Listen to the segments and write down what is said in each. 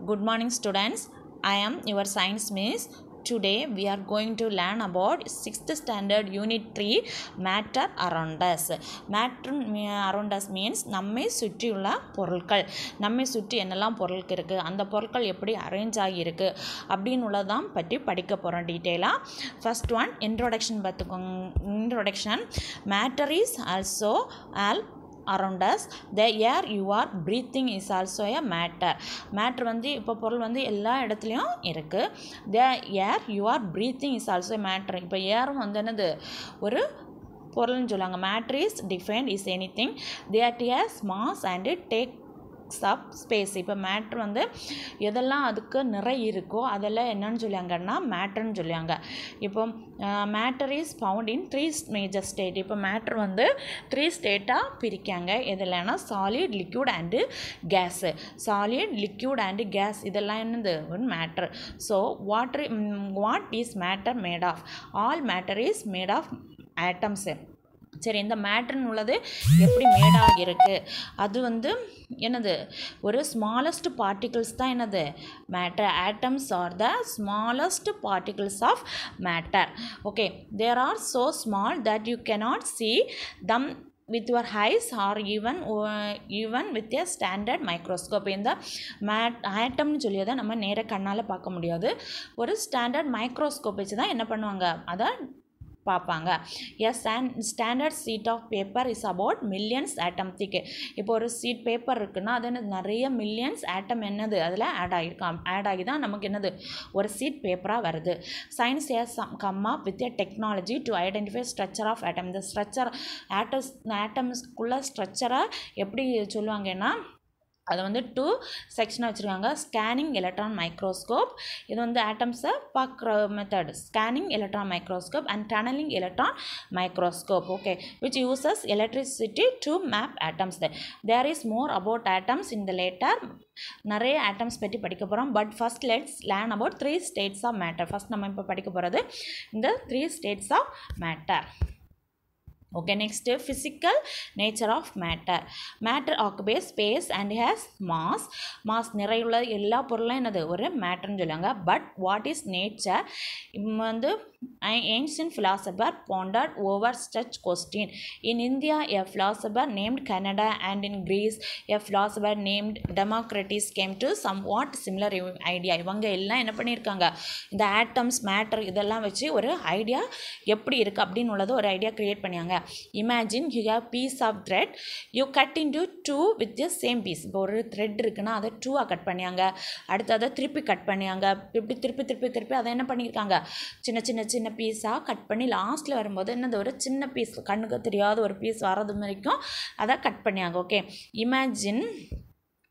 Good morning, students. I am your science miss. Today we are going to learn about 6th standard unit 3 matter around us. Matter means around us means நம்மை சுற்றியுள்ள பொருட்கள் நம்மை சுற்றி என்னெல்லாம் பொருட்கள் இருக்குது அந்த பொருட்கள் எப்படி அரேஞ்ச் ஆகியிருக்கு அப்படின்னு உள்ளதான் பற்றி படிக்க போகிறோம் டீட்டெயிலாக ஃபஸ்ட் ஒன் இன்ட்ரோடக்ஷன் பார்த்துக்கோங்க introduction matter is also all around us the air you are breathing is also a matter matter வந்து இப்போ பொருள் வந்து எல்லா இடத்துலையும் இருக்குது the air you are breathing is also a matter இப்போ ஏரும் வந்து என்னது? ஒரு பொருள்னு சொல்லுவாங்க. Matter is defined is anything that has mass and take up space இப்போ மேட்ரு வந்து எதெல்லாம் அதுக்கு நிறை இருக்கோ அதெல்லாம் என்னன்னு சொல்லுவாங்கன்னா மேட்டர்னு சொல்லுவாங்க இப்போ matter is found in three major state இப்போ மேட்ரு வந்து த்ரீ ஸ்டேட்டாக பிரிக்காங்க எதுலன்னா solid liquid and gas solid liquid and gas இதெல்லாம் என்னது? ஒரு matter so what what is matter made of all matter is made of atoms சரி இந்த மேட்ருன்னு உள்ளது எப்படி மேடாக இருக்குது அது வந்து என்னது? ஒரு ஸ்மாலஸ்ட் பார்ட்டிகிள்ஸ் தான் என்னது? Matter atoms are the smallest particles of matter okay there are so small that you cannot see them with your eyes or even even with a standard microscope இந்த மேட் ஆட்டம்னு சொல்லி அதை நம்ம நேர கண்ணால் பார்க்க முடியாது. ஒரு ஸ்டாண்டர்ட் மைக்ரோஸ்கோப் வச்சு தான் என்ன பண்ணுவாங்க? அதை பார்ப்பாங்க. As standard sheet of paper is about millions atom thick இப்போ ஒரு சீட் பேப்பர் இருக்குன்னா அது என்னது நிறைய மில்லியன்ஸ் ஆட்டம் என்னது? அதில் ஆட் ஆகிருக்காம் ஆட் ஆகி தான் நமக்கு என்னது? ஒரு சீட் பேப்பராக வருது. Science has come up with a technology to identify structure of atom இந்த ஸ்ட்ரக்சர் ஆட்டம்ஸ் ஆட்டம்ஸ்க்குள்ள ஸ்ட்ரக்சரை எப்படி சொல்லுவாங்கன்னா அதை வந்து டூ செக்ஷனாக வச்சுருக்காங்க. ஸ்கேனிங் எலக்ட்ரான் மைக்ரோஸ்கோப் இது வந்து ஆட்டம்ஸை பார்க்குற method scanning electron microscope and tunneling electron microscope okay which uses electricity to map atoms there is more about atoms in the later நிறைய ஆட்டம்ஸ் பற்றி படிக்க போகிறோம் but first let's learn about three states of matter first நம்ம இப்போ படிக்க போகிறது இந்த three states of matter okay next physical nature of matter matter occupies space and has mass mass நிறையுள்ள எல்லா பொருளும் என்னது ஒரு மேட்டர்னு சொல்லுவாங்க பட் வாட் இஸ் நேச்சர் வந்து ancient philosopher ponder over ஸ்டச் question in India a philosopher named Kanada and in Greece a philosopher named Democritus came to somewhat similar idea இவங்க எல்லாம் என்ன பண்ணியிருக்காங்க இந்த ஆட்டம்ஸ் மேட்டர் இதெல்லாம் வச்சு ஒரு ஐடியா எப்படி இருக்குது அப்படின்னு உள்ளது ஒரு idea create பண்ணியாங்க imagine you have piece of thread you cut into two with the same piece இப்போ ஒரு த்ரெட் இருக்குன்னா அதை டூவாக கட் பண்ணியாங்க. அடுத்து அதை திருப்பி கட் பண்ணியாங்க. இப்படி திருப்பி திருப்பி திருப்பி அதை என்ன பண்ணியிருக்காங்க? சின்ன சின்ன சின்ன பீஸாக கட் பண்ணி லாஸ்ட்டில் வரும்போது என்னது ஒரு சின்ன பீஸ் கண்ணுக்கு தெரியாத ஒரு பீஸ் வர்றது வரைக்கும் அதை cut பண்ணியாங்க. Okay imagine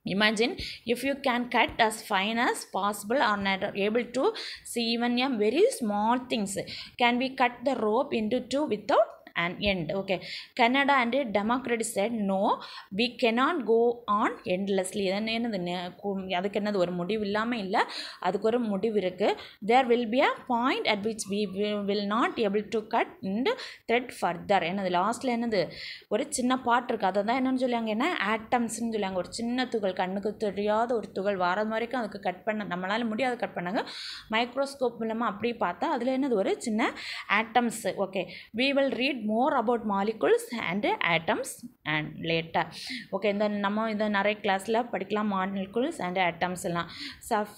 imagine if you can cut as fine as possible or not able to see even them very small things can we cut the rope into two without an end. Okay. Canada and democrat said no we cannot go on endlessly. இதன் என்னது நெ- அதுக்கு என்னது ஒரு முடிவு இல்லாமல் இல்லை. அதுக்கு ஒரு முடிவு இருக்குது there will be a point at which we will not able to cut and thread further என்னது லாஸ்ட்டில் என்னது ஒரு சின்ன பாட்டு இருக்குது அதை தான் என்னென்னு சொல்லுவாங்க என்ன ஆட்டம்ஸ்னு சொல்லுவாங்க. ஒரு சின்ன துகள் கண்ணுக்கு தெரியாத ஒரு துகள் வரது வரைக்கும் அதுக்கு கட் பண்ண நம்மளால் முடியாது கட் பண்ணாங்க. மைக்ரோஸ்கோப் மூலமாக அப்படி பார்த்தா அதில் என்னது ஒரு சின்ன atoms okay we will read more about molecules and atoms and later okay இந்த நம்ம இந்த நிறைய கிளாஸில் படிக்கலாம் மாலிகுல்ஸ் அண்ட் ஆட்டம்ஸ் எல்லாம். சஃப்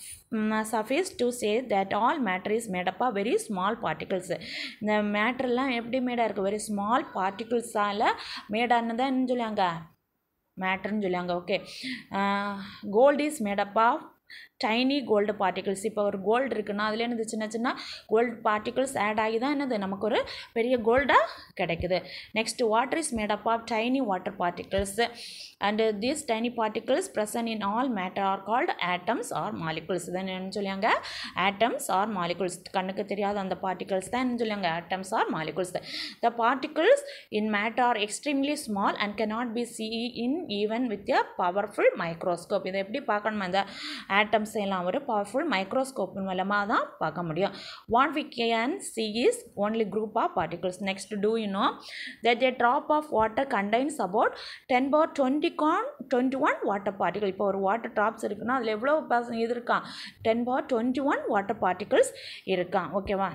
suffices to say that all matter is மேடப்பாக very small particles இந்த மேட்டர்லாம் எப்படி மேடாக இருக்குது வெரி ஸ்மால் பார்ட்டிகிள்ஸால் மேடானதான் சொல்லுவாங்க. மேட்டர்னு சொல்லுவாங்க. Okay gold is made up of tiny gold particles இப்போ ஒரு கோல்டு இருக்குன்னா அதில் என்னது சின்ன சின்ன கோல்டு பார்ட்டிகிள்ஸ் ஆட் ஆகி தான் என்னது நமக்கு ஒரு பெரிய கோல்டாக கிடைக்குது. Next water is made up of tiny water particles and these tiny particles present in all matter are called atoms or molecules இதான் என்ன சொல்லியாங்க ஆட்டம்ஸ் ஆர் மாலிகுல்ஸ் கண்ணுக்கு தெரியாத அந்த பார்ட்டிகிள்ஸ் தான் என்ன சொல்லியாங்க atoms or molecules the particles in matter are extremely small and can not be see in even with a powerful microscope இதை எப்படி பார்க்கணுமா? இந்த ஆட்டம்ஸ் எல்லாம் ஒரு பவர்ஃபுல் மைக்ரோஸ்கோப்பின் மூலமாக தான் பார்க்க முடியும். What we can see is only group of particles next do you know that a drop of water contains about ten power twenty con twenty one water particle இப்போ ஒரு வாட்டர் ட்ராப்ஸ் இருக்குன்னா அதில் எவ்வளோ person இது இருக்கான் ten power twenty one water particles இருக்கான் ஓகேவா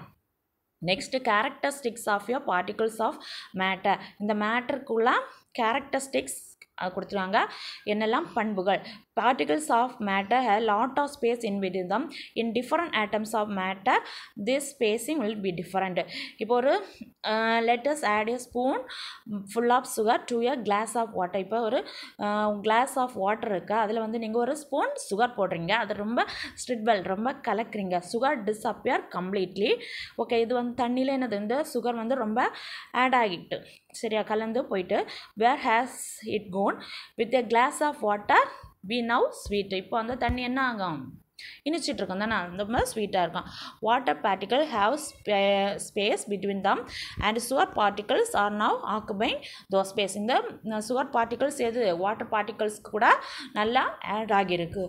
next characteristics of your particles of matter இந்த மேட்டருக்குள்ள கேரக்டரிஸ்டிக்ஸ் கொடுத்துருவாங்க. என்னெல்லாம் பண்புகள்? Particles of matter have lot of space in between them. In different atoms of matter this spacing will be different. இப்போ ஒரு let us add a spoon full of sugar to a glass of water. இப்போ ஒரு class of water இருக்குது அதில் வந்து நீங்கள் ஒரு spoon sugar போடுறீங்க. அது ரொம்ப ஸ்ட்ரிட்வெல் ரொம்ப கலக்குறீங்க. சுகர் டிஸ்அப்பியர் கம்ப்ளீட்லி ஓகே இது வந்து தண்ணியில் என்னது? வந்து சுகர் வந்து ரொம்ப ஆட் ஆகிட்டு சரியா கலந்து போயிட்டு where has it gone with a glass of water be now sweet இப்போ அந்த தண்ணி என்ன ஆகும்? இனிச்சிட்ருக்கோம் தானே? அந்த மாதிரி ஸ்வீட்டாக இருக்கும். Water particle have space between them and sugar particles are now occupying those space இந்த சுவர் பார்ட்டிகல்ஸ் எது? வாட்டர் பார்ட்டிகல்ஸ்க்கு கூட நல்லா ஆட் ஆகியிருக்கு.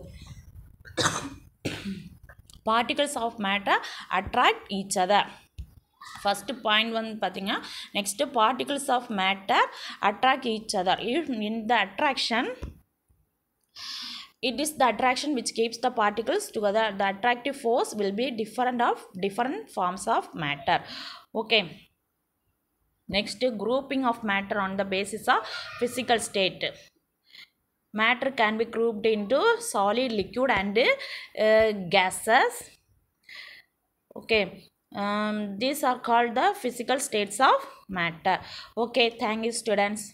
Particles of matter attract each other first point வந்து பார்த்தீங்கன்னா next particles of matter attract each other in the attraction it is the attraction which keeps the particles together. The attractive force will be different of different forms of matter. Okay. Next grouping of matter on the basis of physical state. Matter can be grouped into solid liquid and uh, gases. Okay. Um, these are called the physical states of matter. Okay. Thank you students